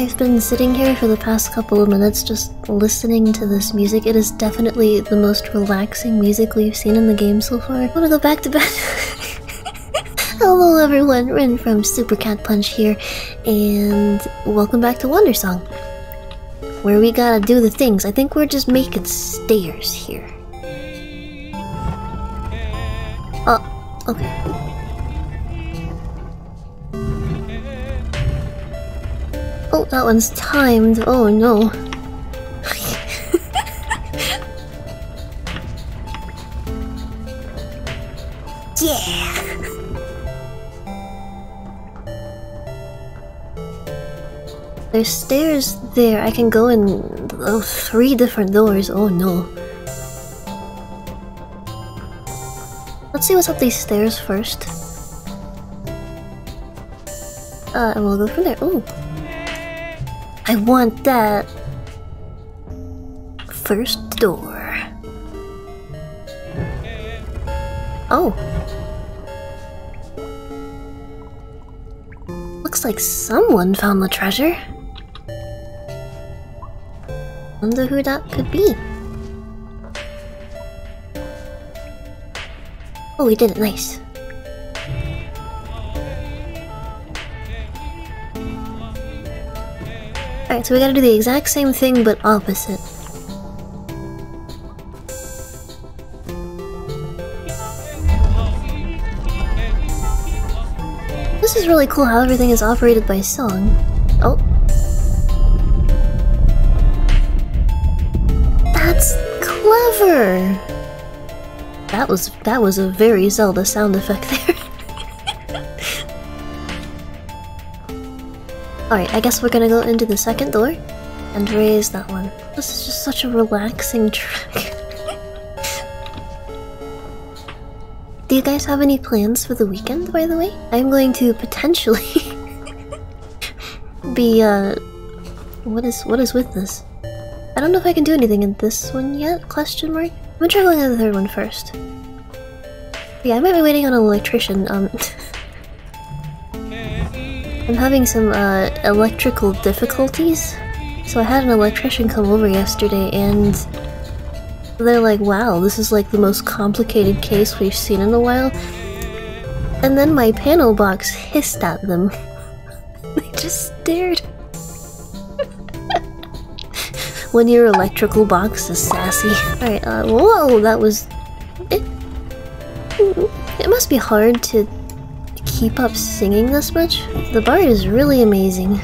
I've been sitting here for the past couple of minutes just listening to this music. It is definitely the most relaxing music we've seen in the game so far. I wanna go back to bed. Hello everyone, Rin from Super Cat Punch here, and welcome back to Wandersong, where we gotta do the things. I think we're just making stairs here. Oh, okay. Oh, that one's timed. Oh no. yeah! There's stairs there. I can go in oh, three different doors. Oh no. Let's see what's up these stairs first. Uh, and we'll go from there. Oh. I want that. First door. Oh. Looks like someone found the treasure. Wonder who that could be. Oh, we did it. Nice. Alright, so we gotta do the exact same thing but opposite. This is really cool how everything is operated by song. Oh. That's clever! That was that was a very Zelda sound effect there. Alright, I guess we're gonna go into the second door and raise that one. This is just such a relaxing track. Do you guys have any plans for the weekend, by the way? I'm going to potentially be, uh... What is, what is with this? I don't know if I can do anything in this one yet, question mark? I'm gonna try going to the third one first. Yeah, I might be waiting on an electrician, um... I'm having some uh, electrical difficulties. So I had an electrician come over yesterday and they're like, wow, this is like the most complicated case we've seen in a while. And then my panel box hissed at them. they just stared. when your electrical box is sassy. Alright, uh, whoa, that was... It, it must be hard to keep up singing this much? The bar is really amazing.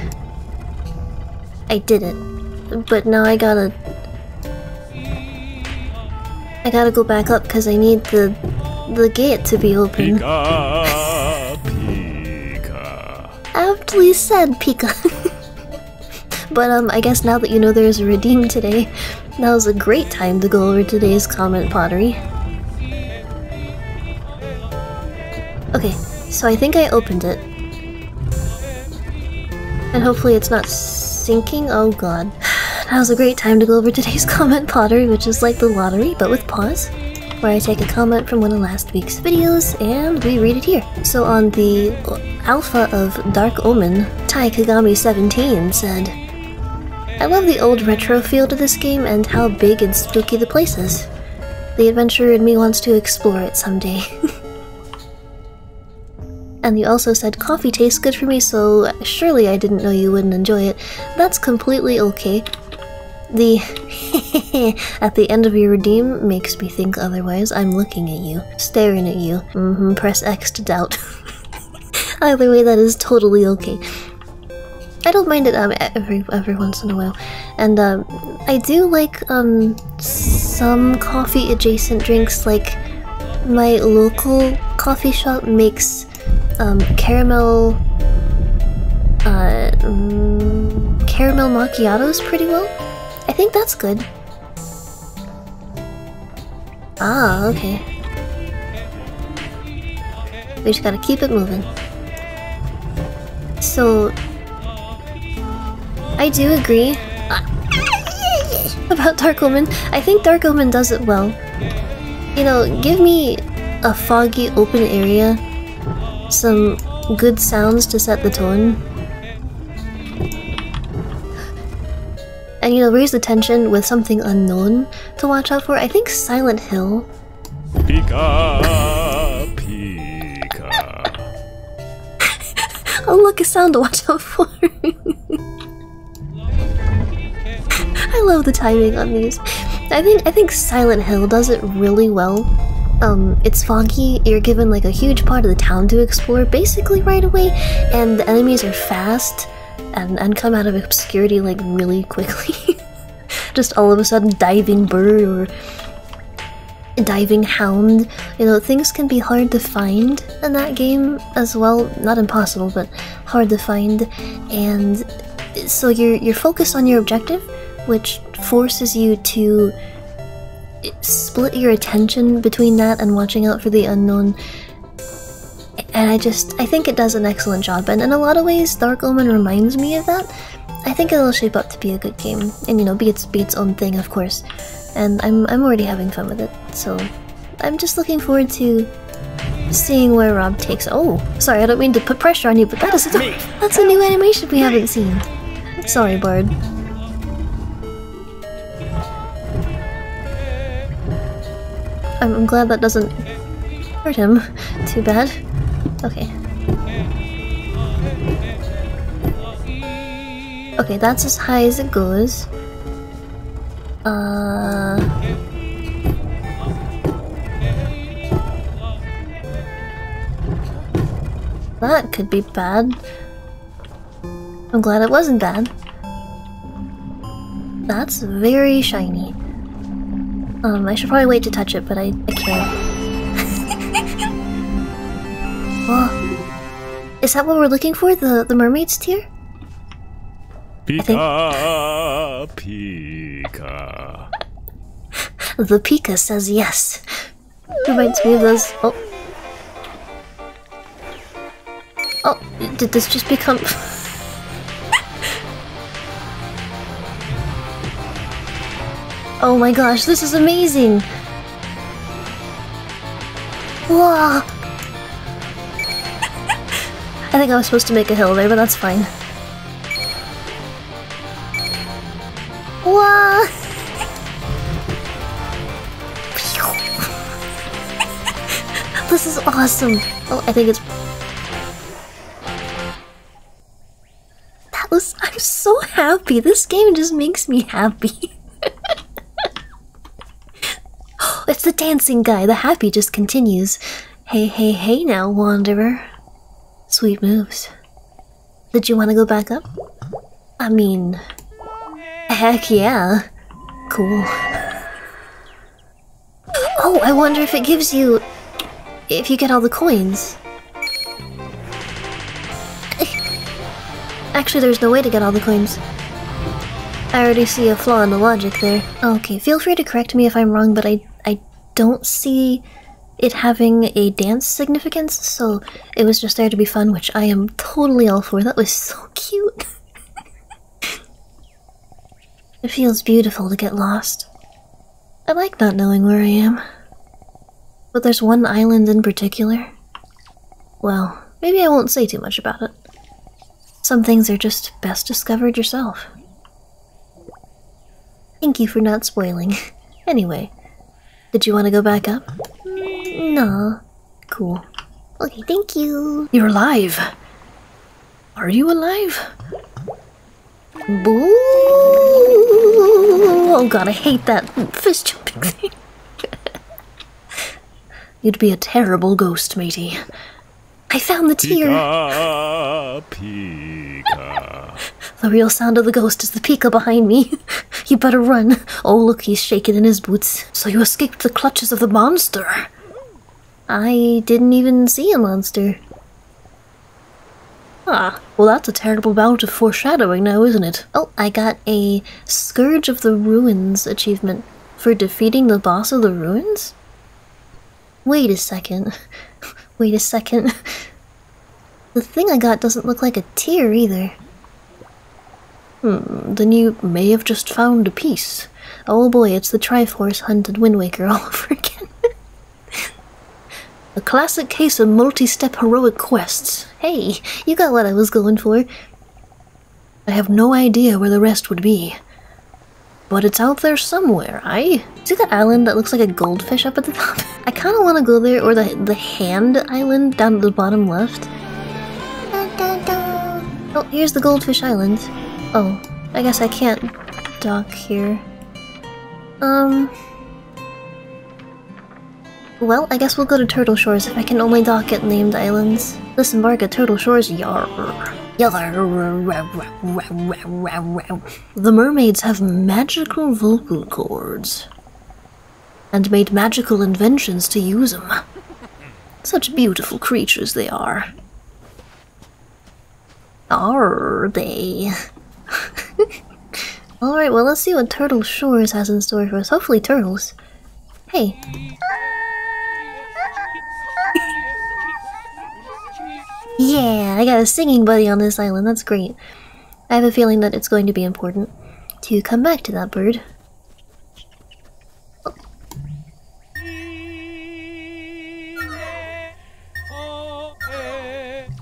I did it. But now I gotta... I gotta go back up because I need the the gate to be open. Pika, Pika. Aptly said, Pika. but um, I guess now that you know there's a redeem today, now's a great time to go over today's comment Paw-ttery. Okay, so I think I opened it. And hopefully it's not sinking. Oh god. Now's a great time to go over today's comment Paw-ttery, which is like the lottery, but with paws, where I take a comment from one of last week's videos and we read it here. So on the alpha of Dark Omen, Tai Kagami17 said, I love the old retro feel to this game and how big and spooky the place is. The adventurer in me wants to explore it someday. And you also said coffee tastes good for me, so surely I didn't know you wouldn't enjoy it. That's completely okay. The at the end of your redeem makes me think otherwise. I'm looking at you, staring at you. Mm -hmm, press X to doubt. Either way, that is totally okay. I don't mind it um, every every once in a while, and um, I do like um some coffee adjacent drinks. Like my local coffee shop makes um, caramel uh, um, caramel macchiatos pretty well. I think that's good. Ah, okay. We just gotta keep it moving. So, I do agree about Dark Omen. I think Dark Omen does it well. You know, give me a foggy open area some good sounds to set the tone. and you know, raise the tension with something unknown to watch out for. I think Silent Hill. Pika, Pika. oh, look, a sound to watch out for. I love the timing on these. I think I think Silent Hill does it really well. Um, it's foggy, you're given like a huge part of the town to explore basically right away, and the enemies are fast and, and come out of obscurity like really quickly. Just all of a sudden diving bird or diving hound. You know, things can be hard to find in that game as well. Not impossible, but hard to find. And so you're you're focused on your objective, which forces you to split your attention between that and watching out for the unknown. And I just, I think it does an excellent job. And in a lot of ways, Dark Omen reminds me of that. I think it'll shape up to be a good game, and you know, be its be its own thing, of course. And I'm I'm already having fun with it, so I'm just looking forward to seeing where Rob takes. Oh, sorry, I don't mean to put pressure on you, but that is a, that's a new animation we haven't seen. Sorry, Bard. I'm, I'm glad that doesn't hurt him too bad. Okay. Okay, that's as high as it goes. Uh... That could be bad. I'm glad it wasn't bad. That's very shiny. Um, I should probably wait to touch it, but I, I can't. well, is that what we're looking for? The the mermaid's tear? Pika, Pika. the Pika says yes. Reminds me of those. Oh. Oh, did this just become. oh my gosh, this is amazing! Wow! I think I was supposed to make a hill there, but that's fine. Wow! this is awesome. Oh, I think it's. That was. I'm so happy. This game just makes me happy. it's the dancing guy. The happy just continues. Hey, hey, hey now, Wanderer. Sweet moves. Did you want to go back up? I mean, Heck yeah. Cool. Oh, I wonder if it gives you... If you get all the coins. Actually, there's no way to get all the coins. I already see a flaw in the logic there. Okay, feel free to correct me if I'm wrong, but I, don't see it having a dance significance, so it was just there to be fun, which I am totally all for. That was so cute. It feels beautiful to get lost. I like not knowing where I am. But there's one island in particular. Well, maybe I won't say too much about it. Some things are just best discovered yourself. Thank you for not spoiling. anyway, did you want to go back up? No. Cool. Okay, thank you. You're alive. Are you alive? Boo! Oh god, I hate that fist jumping thing. You'd be a terrible ghost, matey. I found the tear. Pika, Pika. The real sound of the ghost is the Pika behind me. you better run. Oh, look, he's shaking in his boots. So you escaped the clutches of the monster. I didn't even see a monster. Ah, well that's a terrible bout of foreshadowing now, isn't it? Oh, I got a Scourge of the Ruins achievement for defeating the boss of the ruins? Wait a second. Wait a second. The thing I got doesn't look like a tear either. Hmm, then you may have just found a piece. Oh boy, it's the Triforce hunted Wind Waker all over again. A classic case of multi-step heroic quests. Hey, you got what I was going for. I have no idea where the rest would be. But it's out there somewhere, I See that island that looks like a goldfish up at the top? I kind of want to go there, or the the hand island down at the bottom left. Oh, here's the goldfish island. Oh, I guess I can't dock here. Um. Well, I guess we'll go to Turtle Shores if I can only dock at named islands. Disembark at Turtle Shores, yar. The mermaids have magical vocal cords and made magical inventions to use them. Such beautiful creatures they are. Are they? Alright, well, let's see what Turtle Shores has in store for us. Hopefully, turtles. Hey. yeah, I got a singing buddy on this island. That's great. I have a feeling that it's going to be important to come back to that bird.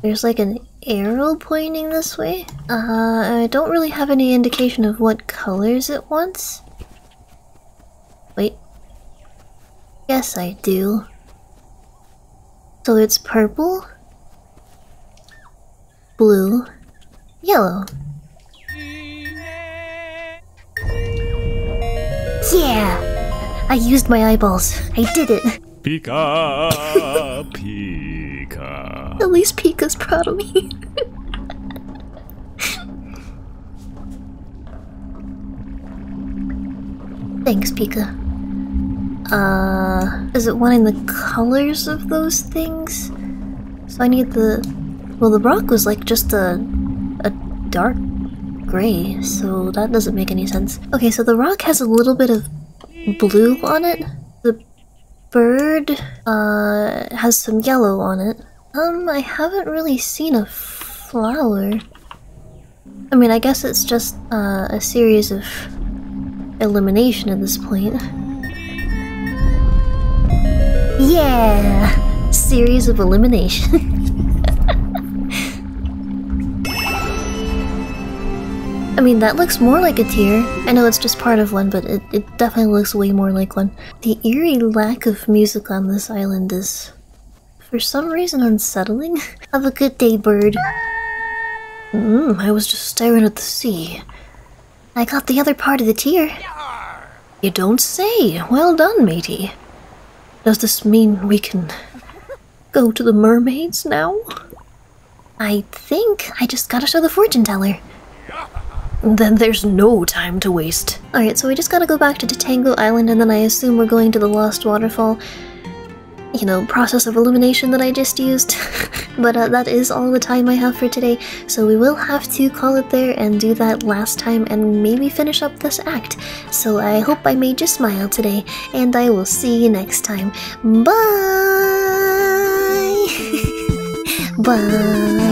There's like an arrow pointing this way. Uh, I don't really have any indication of what colors it wants. Wait. Yes, I do. So it's purple, blue, yellow. Yeah! I used my eyeballs. I did it. Pika. At least Pika's proud of me. Thanks, Pika. Uh, is it wanting the colors of those things? So I need the. Well, the rock was like just a. a dark gray, so that doesn't make any sense. Okay, so the rock has a little bit of blue on it. The bird, uh, has some yellow on it. Um, I haven't really seen a flower. I mean, I guess it's just uh, a series of elimination at this point. Yeah! Series of elimination. I mean, that looks more like a tear. I know it's just part of one, but it, it definitely looks way more like one. The eerie lack of music on this island is, for some reason, unsettling. Have a good day, bird. Mm, I was just staring at the sea. I got the other part of the tear. You don't say. Well done, matey. Does this mean we can go to the mermaids now? I think I just gotta show the fortune teller. Then there's no time to waste. Alright, so we just gotta go back to Tatango Island and then I assume we're going to the Lost Waterfall. You know, process of elimination that I just used. but uh, that is all the time I have for today, so we will have to call it there and do that last time and maybe finish up this act. So I hope I made you smile today, and I will see you next time. Bye! Bye!